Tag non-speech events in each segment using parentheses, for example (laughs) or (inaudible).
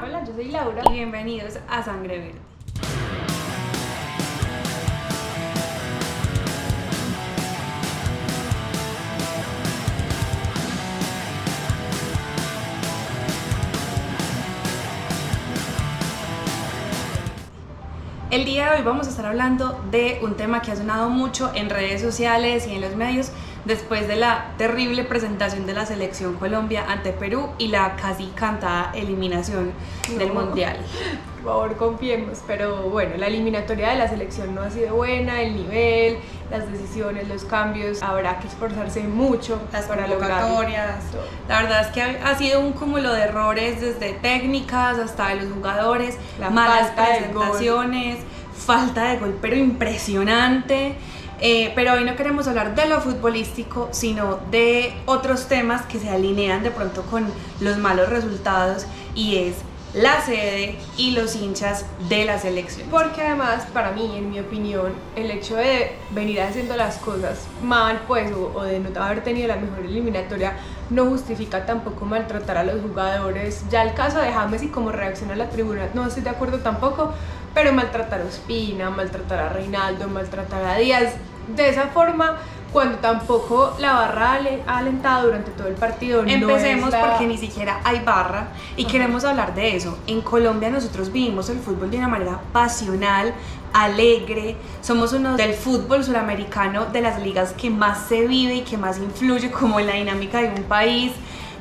Hola, yo soy Laura. y bienvenidos a Sangre Verde. El día de hoy vamos a estar hablando de un tema que ha sonado mucho en redes sociales y en los medios después de la terrible presentación de la selección Colombia ante Perú y la casi cantada eliminación del No. Mundial. Por favor, confiemos. Pero bueno, la eliminatoria de la selección no ha sido buena, el nivel, las decisiones, los cambios. Habrá que esforzarse mucho Las para convocatorias. La verdad es que ha sido un cúmulo de errores desde técnicas hasta de los jugadores, La malas presentaciones, falta de gol, pero impresionante. Eh, pero hoy no queremos hablar de lo futbolístico, sino de otros temas que se alinean de pronto con los malos resultados y es la sede y los hinchas de la selección. Porque además, para mí, en mi opinión, el hecho de venir haciendo las cosas mal, pues, o, o de no haber tenido la mejor eliminatoria, no justifica tampoco maltratar a los jugadores. Ya el caso de James y cómo reacciona la tribuna, no estoy de acuerdo tampoco, pero maltratar a Ospina, maltratar a Reinaldo, maltratar a Díaz, de esa forma, cuando tampoco la barra ha ale- ha alentado durante todo el partido. no Empecemos es la- porque ni siquiera hay barra y queremos hablar de eso. En Colombia nosotros vivimos el fútbol de una manera pasional, alegre. Somos uno del fútbol suramericano de las ligas que más se vive y que más influye como en la dinámica de un país.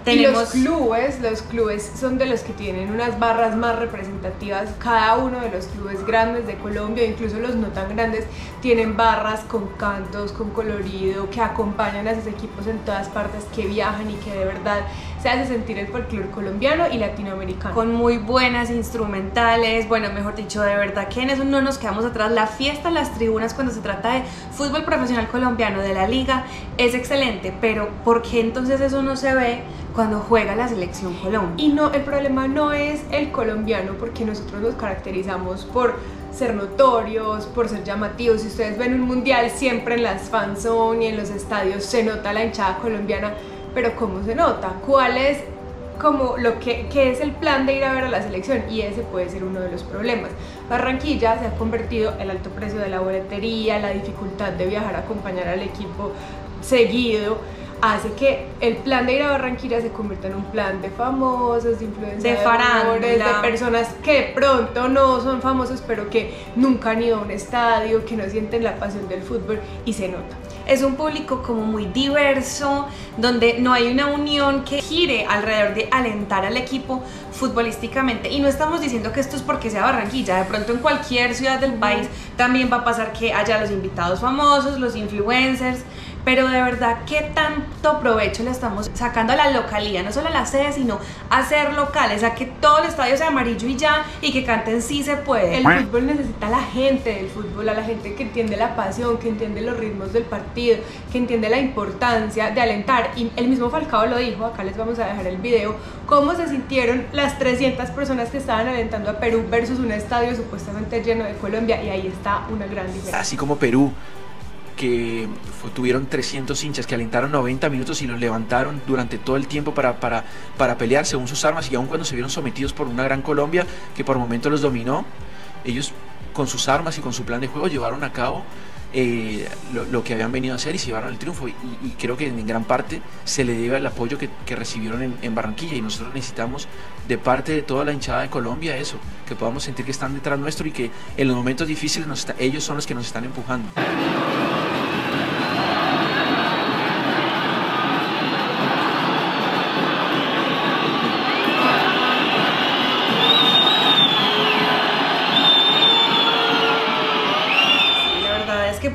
Y los clubes, los clubes son de los que tienen unas barras más representativas. Cada uno de los clubes grandes de Colombia, incluso los no tan grandes, tienen barras con cantos, con colorido, que acompañan a sus equipos en todas partes, que viajan y que de verdad se hace sentir el folclore colombiano y latinoamericano. con muy buenas instrumentales, bueno, mejor dicho, de verdad que en eso no nos quedamos atrás. La fiesta en las tribunas cuando se trata de fútbol profesional colombiano de la liga es excelente, pero ¿por qué entonces eso no se ve cuando juega la selección Colombia? Y no, el problema no es el colombiano, porque nosotros nos caracterizamos por ser notorios, por ser llamativos. Si ustedes ven un mundial, siempre en las fanzone y en los estadios se nota la hinchada colombiana, pero ¿cómo se nota? ¿Cuál es como lo que, qué es el plan de ir a ver a la selección? Y ese puede ser uno de los problemas. Barranquilla se ha convertido el alto precio de la boletería, la dificultad de viajar a acompañar al equipo seguido hace que el plan de ir a Barranquilla se convierta en un plan de famosos, de influenciadores, farándula. de personas que de pronto no son famosos, pero que nunca han ido a un estadio, que no sienten la pasión del fútbol y se nota. Es un público como muy diverso, donde no hay una unión que gire alrededor de alentar al equipo futbolísticamente. Y no estamos diciendo que esto es porque sea Barranquilla, de pronto en cualquier ciudad del país también va a pasar que haya los invitados famosos, los influencers. Pero de verdad, ¿qué tanto provecho le estamos sacando a la localía? No solo a la sede, sino a ser locales, a que todo el estadio sea amarillo y ya, y que canten sí se puede. El fútbol necesita a la gente del fútbol, a la gente que entiende la pasión, que entiende los ritmos del partido, que entiende la importancia de alentar. Y el mismo Falcao lo dijo, acá les vamos a dejar el video, cómo se sintieron las 300 personas que estaban alentando a Perú versus un estadio supuestamente lleno de Colombia y ahí está una gran diferencia. Así como Perú, que fue- tuvieron 300 hinchas que alentaron 90 minutos y los levantaron durante todo el tiempo para, para, para pelear según sus armas y aun cuando se vieron sometidos por una gran Colombia que por momentos los dominó, ellos con sus armas y con su plan de juego llevaron a cabo eh, lo, lo que habían venido a hacer y se llevaron el triunfo y, y creo que en gran parte se le debe al apoyo que, que recibieron en, en Barranquilla y nosotros necesitamos de parte de toda la hinchada de Colombia eso, que podamos sentir que están detrás nuestro y que en los momentos difíciles nos está- ellos son los que nos están empujando.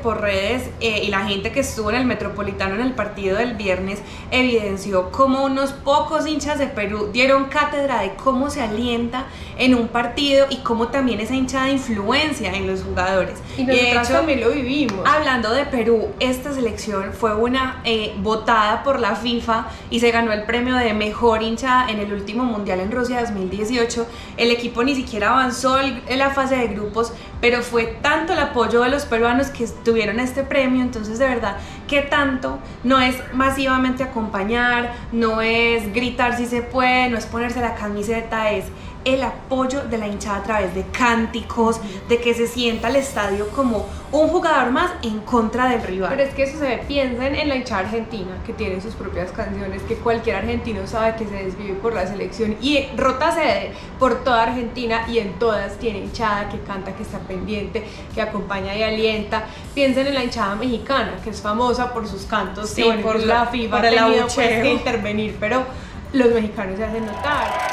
Por redes eh, y la gente que estuvo en el Metropolitano en el partido del viernes evidenció cómo unos pocos hinchas de Perú dieron cátedra de cómo se alienta en un partido y cómo también esa hinchada influencia en los jugadores. Y hecho, también lo vivimos. Hablando de Perú, esta selección fue una eh, votada por la FIFA y se ganó el premio de mejor hinchada en el último Mundial en Rusia 2018. El equipo ni siquiera avanzó en la fase de grupos, pero fue tanto el apoyo de los peruanos que tuvieron este premio, entonces de verdad qué tanto no es masivamente acompañar, no es gritar si se puede, no es ponerse la camiseta, es el apoyo de la hinchada a través de cánticos, de que se sienta el estadio como un jugador más en contra del rival. Pero es que eso se ve, piensen en la hinchada argentina, que tiene sus propias canciones, que cualquier argentino sabe que se desvive por la selección y rota sede por toda Argentina y en todas tiene hinchada que canta, que está pendiente, que acompaña y alienta. Piensen en la hinchada mexicana, que es famosa por sus cantos, Sí, que, por por la- FIFA por ha tenido pues, que intervenir, pero los mexicanos se hacen notar.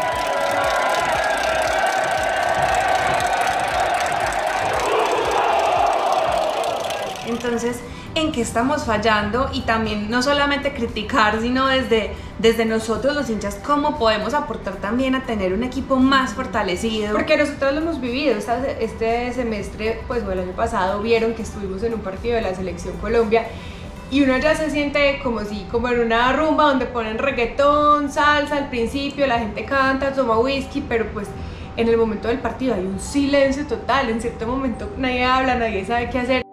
Entonces, ¿en qué estamos fallando? Y también no solamente criticar, sino desde, desde nosotros los hinchas, cómo podemos aportar también a tener un equipo más fortalecido. Porque nosotros lo hemos vivido este semestre, pues o el año pasado, vieron que estuvimos en un partido de la selección Colombia y uno ya se siente como si, como en una rumba donde ponen reggaetón, salsa al principio, la gente canta, toma whisky, pero pues en el momento del partido hay un silencio total, en cierto momento nadie habla, nadie sabe qué hacer.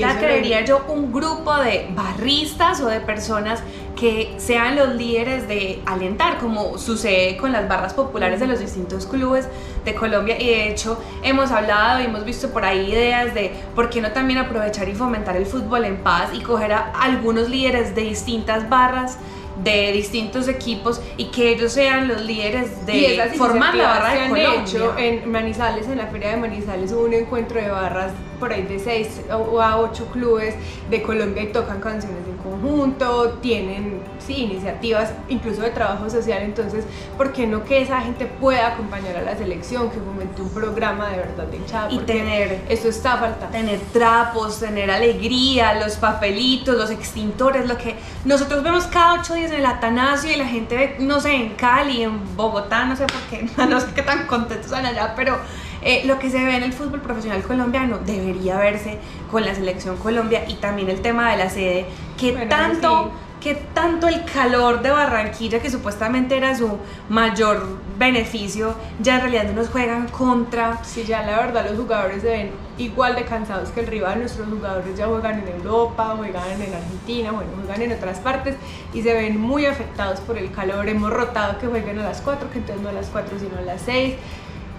Necesita, creería yo, un grupo de barristas o de personas que sean los líderes de alentar, como sucede con las barras populares de los distintos clubes de Colombia. Y de hecho, hemos hablado y hemos visto por ahí ideas de por qué no también aprovechar y fomentar el fútbol en paz y coger a algunos líderes de distintas barras de distintos equipos y que ellos sean los líderes de formar la barra de Colombia. hecho en Manizales, en la feria de Manizales hubo un encuentro de barras por ahí de 6 o a 8 clubes de Colombia y tocan canciones en conjunto, tienen sí, iniciativas incluso de trabajo social, entonces ¿por qué no que esa gente pueda acompañar a la selección, que fomente un programa de verdad de hinchada? Y tener- eso está faltando. tener trapos, tener alegría, los papelitos, los extintores, lo que nosotros vemos cada ocho días en el Atanasio y la gente ve, no sé, en Cali, en Bogotá, no sé por qué, (laughs) no sé qué tan contentos están allá, pero eh, lo que se ve en el fútbol profesional colombiano debería verse con la selección Colombia y también el tema de la sede, que Bueno, tanto... sí. Que tanto el calor de Barranquilla, que supuestamente era su mayor beneficio, ya en realidad nos juegan contra. Sí, ya la verdad los jugadores se ven igual de cansados que el rival, nuestros jugadores ya juegan en Europa, juegan en Argentina, bueno, juegan en otras partes y se ven muy afectados por el calor, hemos rotado que jueguen a las 4, que entonces no a las 4 sino a las 6,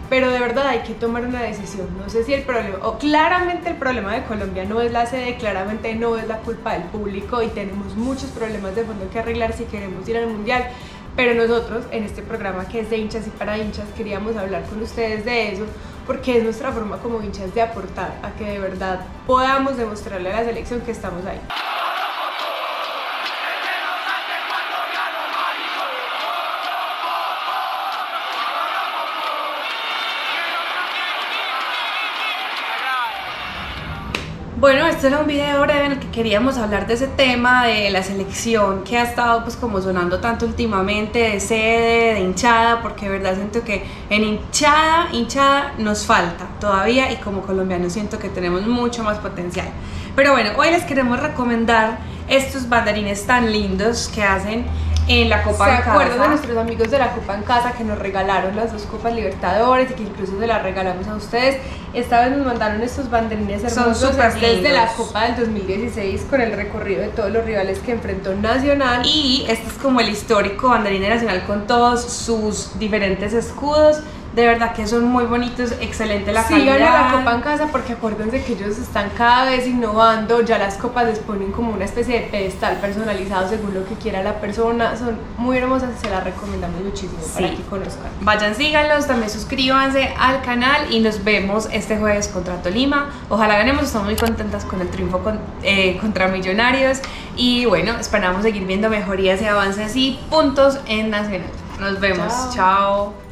pero de verdad hay que tomar una decisión, no sé si el problema, o claramente el problema de Colombia no es la sede, claramente no es la culpa del público y tenemos muchos problemas de fondo que arreglar si queremos ir al Mundial, pero nosotros en este programa que es de hinchas y para hinchas queríamos hablar con ustedes de eso porque es nuestra forma como hinchas de aportar a que de verdad podamos demostrarle a la selección que estamos ahí. Bueno, este era un video breve en el que queríamos hablar de ese tema de la selección que ha estado pues como sonando tanto últimamente, de sede, de hinchada, porque de verdad siento que en hinchada, hinchada nos falta todavía y como colombianos siento que tenemos mucho más potencial. Pero bueno, hoy les queremos recomendar estos banderines tan lindos que hacen en la Copa ¿Se en acuerdan de Casa. nuestros amigos de la Copa en Casa que nos regalaron las dos Copas Libertadores y que incluso se las regalamos a ustedes? Esta vez nos mandaron estos banderines hermosos desde la. Copa del 2016 con el recorrido de todos los rivales que enfrentó Nacional. Y este es como el histórico banderín nacional con todos sus diferentes escudos. De verdad que son muy bonitos, excelente la Síganle a calidad. la Copa en Casa porque acuérdense que ellos están cada vez innovando, ya las copas les ponen como una especie de pedestal personalizado según lo que quiera la persona, son muy hermosas y se las recomendamos muchísimo para que conozcan. Vayan, síganlos, también suscríbanse al canal y nos vemos este jueves contra Tolima. Ojalá ganemos, estamos muy contentas con el triunfo con- eh, contra Millonarios y bueno, esperamos seguir viendo mejorías y avances y puntos en Nacional. Nos vemos, Chao. chao.